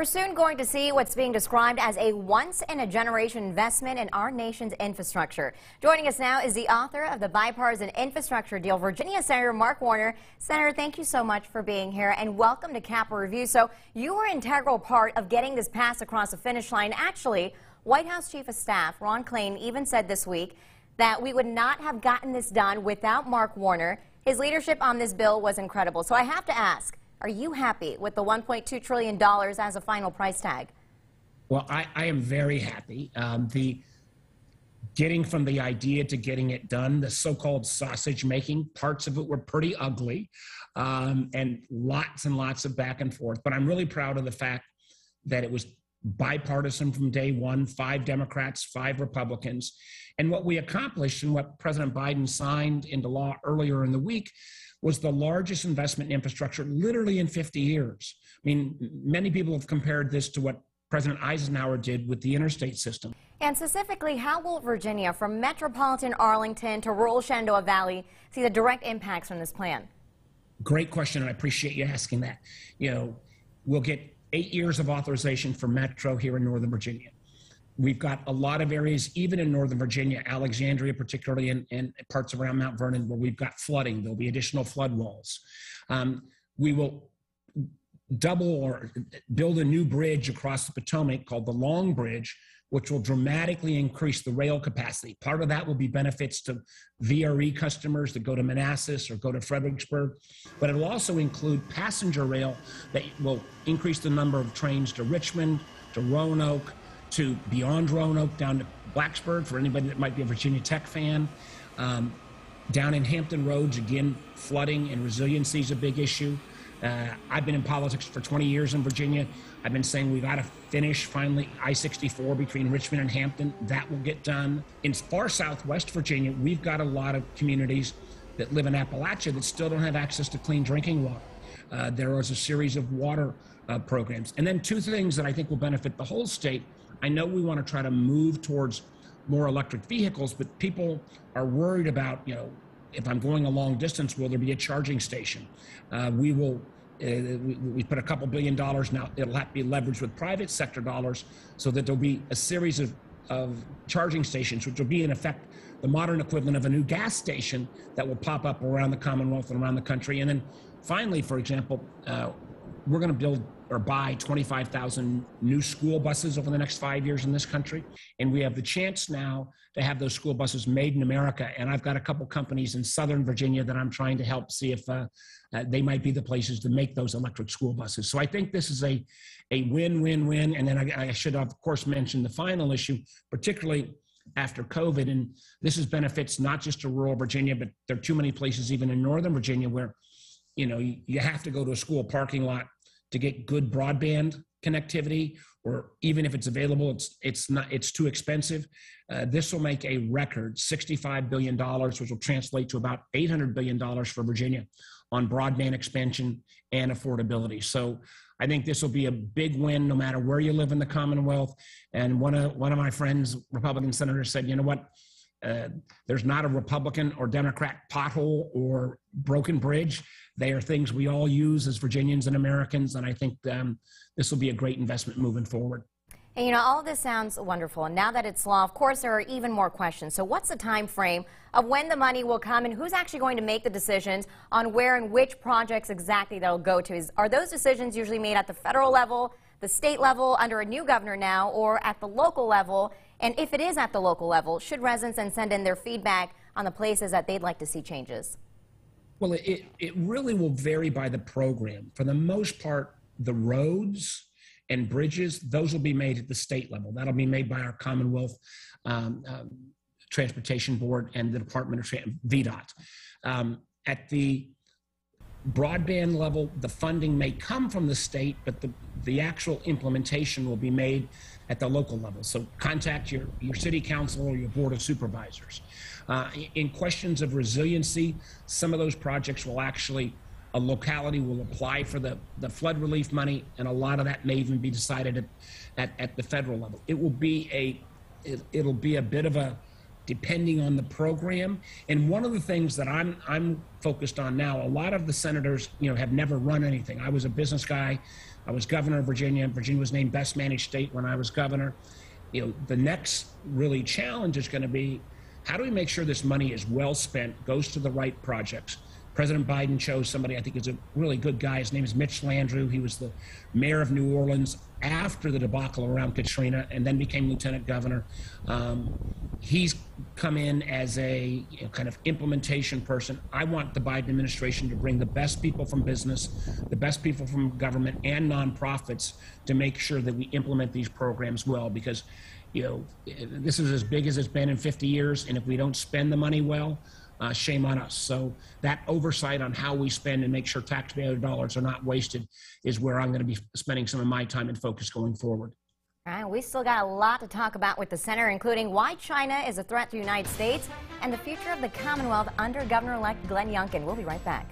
We're soon going to see what's being described as a once-in-a-generation investment in our nation's infrastructure. Joining us now is the author of the bipartisan infrastructure deal, Virginia Senator Mark Warner. Senator, thank you so much for being here and welcome to Capitol Review. So you were an integral part of getting this passed across the finish line. Actually, White House Chief of Staff Ron Klain even said this week that we would not have gotten this done without Mark Warner. His leadership on this bill was incredible. So I have to ask, are you happy with the $1.2 trillion as a final price tag? Well, I, I am very happy. Um, the getting from the idea to getting it done, the so-called sausage making parts of it were pretty ugly, um, and lots and lots of back and forth. But I'm really proud of the fact that it was bipartisan from day one, five Democrats, five Republicans. And what we accomplished and what President Biden signed into law earlier in the week was the largest investment in infrastructure literally in 50 years. I mean, many people have compared this to what President Eisenhower did with the interstate system. And specifically, how will Virginia, from metropolitan Arlington to rural Shenandoah Valley, see the direct impacts from this plan? Great question, and I appreciate you asking that. You know, we'll get eight years of authorization for Metro here in Northern Virginia. We've got a lot of areas, even in Northern Virginia, Alexandria, particularly, and parts around Mount Vernon, where we've got flooding. There'll be additional flood walls. Um, we will double or build a new bridge across the Potomac called the Long Bridge, which will dramatically increase the rail capacity. Part of that will be benefits to VRE customers that go to Manassas or go to Fredericksburg, but it will also include passenger rail that will increase the number of trains to Richmond, to Roanoke, to beyond Roanoke down to Blacksburg for anybody that might be a Virginia Tech fan. Um, down in Hampton Roads, again, flooding and resiliency is a big issue. Uh, I've been in politics for 20 years in Virginia. I've been saying we've got to finish finally I 64 between Richmond and Hampton. That will get done. In far southwest Virginia, we've got a lot of communities that live in Appalachia that still don't have access to clean drinking water. Uh, there is a series of water uh, programs. And then two things that I think will benefit the whole state I know we want to try to move towards more electric vehicles, but people are worried about, you know, if I'm going a long distance, will there be a charging station? Uh, we will. Uh, we, we, put a couple billion dollars now. It'll have to be leveraged with private sector dollars, so that there'll be a series of, of charging stations, which will be in effect the modern equivalent of a new gas station that will pop up around the Commonwealth and around the country. And then finally, for example, uh, we're going to build or buy 25,000 new school buses over the next five years in this country. And we have the chance now to have those school buses made in America. And I've got a couple companies in Southern Virginia that I'm trying to help see if uh, uh, they might be the places to make those electric school buses. So I think this is a, a win, win, win. And then I, I should, of course, mention the final issue, particularly after COVID. And this is benefits not just to rural Virginia, but there are too many places, even in Northern Virginia, where you know you, have to go to a school parking lot to get good broadband connectivity or even if it's available it's it's not it's too expensive. Uh, this will make a record 65 billion dollars which will translate to about 800 billion dollars for virginia on broadband expansion and affordability. So i think this will be a big win no matter where you live in the commonwealth. And one of one of my friends republican senators said you know what uh, there's not a Republican or Democrat pothole or broken bridge. They are things we all use as Virginians and Americans, and I think um, this will be a great investment moving forward. And you know, all this sounds wonderful. And now that it's law, of course, there are even more questions. So, what's the time frame of when the money will come, and who's actually going to make the decisions on where and which projects exactly that'll go to? Is, are those decisions usually made at the federal level, the state level, under a new governor now, or at the local level? And if it is at the local level, should residents then send in their feedback on the places that they'd like to see changes? Well, it, it really will vary by the program. For the most part, the roads and bridges, those will be made at the state level. That'll be made by our Commonwealth um, um, Transportation Board and the Department of VDOT. Um, at the broadband level, the funding may come from the state, but the, the actual implementation will be made at the local level. So contact your, your city council or your board of supervisors. Uh, in questions of resiliency, some of those projects will actually, a locality will apply for the, the flood relief money, and a lot of that may even be decided at, at, at the federal level. It will be a, it, it'll be a bit of a, depending on the program. And one of the things that I'm I'm focused on now, a lot of the senators, you know, have never run anything. I was a business guy. I was governor of Virginia. Virginia was named best managed state when I was governor. You know, the next really challenge is going to be how do we make sure this money is well spent, goes to the right projects? President Biden chose somebody I think is a really good guy. His name is Mitch Landrieu. He was the mayor of New Orleans after the debacle around Katrina and then became lieutenant governor. Um, he's come in as a you know, kind of implementation person. I want the Biden administration to bring the best people from business, the best people from government and nonprofits to make sure that we implement these programs well because you know this is as big as it's been in 50 years and if we don't spend the money well uh, shame on us. So that oversight on how we spend and make sure taxpayer dollars are not wasted is where I'm going to be spending some of my time and focus going forward. All right, we still got a lot to talk about with the center, including why China is a threat to the United States and the future of the Commonwealth under Governor-elect Glenn Youngkin. We'll be right back.